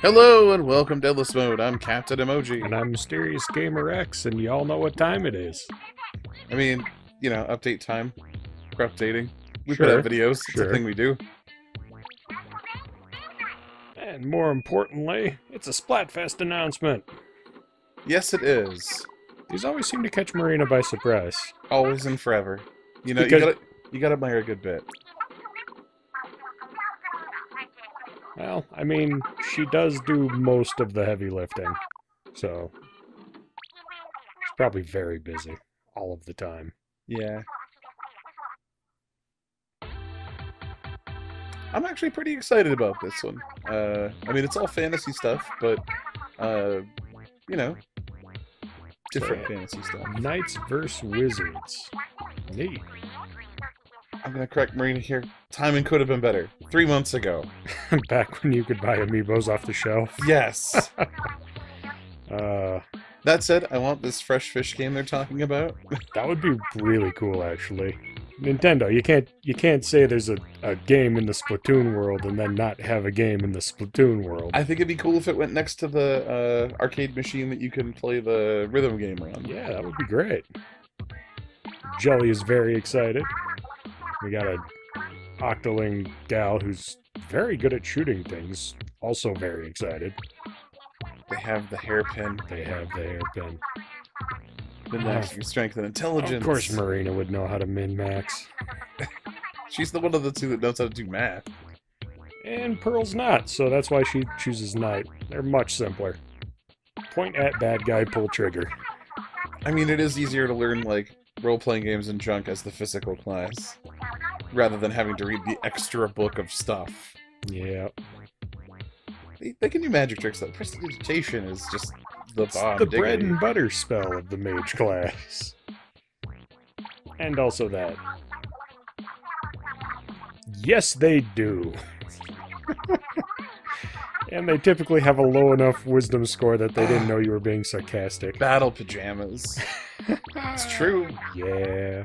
Hello and welcome to Endless Mode. I'm Captain Emoji. And I'm Mysterious Gamer X, and y'all know what time it is. I mean, you know, update time. We're updating. We Sure, put out videos. It's a thing we do. And more importantly, it's a Splatfest announcement. Yes, it is. These always seem to catch Marina by surprise. Always and forever. You know, Because- you gotta you gotta admire a good bit. Well, I mean, she does do most of the heavy lifting, so she's probably very busy all of the time. Yeah. I'm actually pretty excited about this one. Uh, I mean, it's all fantasy stuff, but uh, you know, different So- fantasy stuff. Knights vs. Wizards. Neat. I'm gonna correct Marina here. Timing could have been better. Three months ago. Back when you could buy amiibos off the shelf. Yes. Uh, that said, I want this fresh fish game they're talking about. That would be really cool, actually. Nintendo, you can't you can't say there's a, a game in the Splatoon world and then not have a game in the Splatoon world. I think it'd be cool if it went next to the uh, arcade machine that you can play the rhythm game on. yeah, that would be great. Jelly is very excited. We got a Octoling gal who's very good at shooting things, also very excited. They have the hairpin, They have the hairpin. the maxing strength and intelligence. Of course, Marina would know how to min max. She's the one of the two that knows how to do math. And Pearl's not, so that's why she chooses Knight. They're much simpler. Point at bad guy, pull trigger. I mean, it is easier to learn like role-playing games and junk as the physical class, rather than having to read the extra book of stuff. Yeah. They, they can do magic tricks though. Prestidigitation is just the It's bomb. the bread and butter spell of the mage class. And also that. Yes, they do. and they typically have a low enough wisdom score that they didn't know you were being sarcastic. battle pajamas. it's true. Yeah.